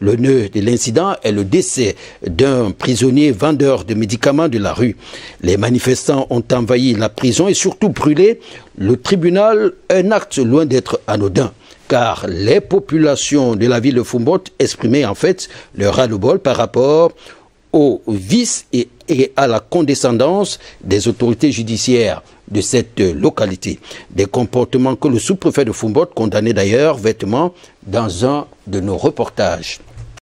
Le nœud de l'incident est le décès d'un prisonnier vendeur de médicaments de la rue. Les manifestants ont envahi la prison et surtout brûlé le tribunal, un acte loin d'être anodin car les populations de la ville de Fumbot exprimaient en fait leur ras-le-bol par rapport au vice et, à la condescendance des autorités judiciaires de cette localité. Des comportements que le sous-préfet de Fumbot condamnait d'ailleurs vêtement dans un de nos reportages.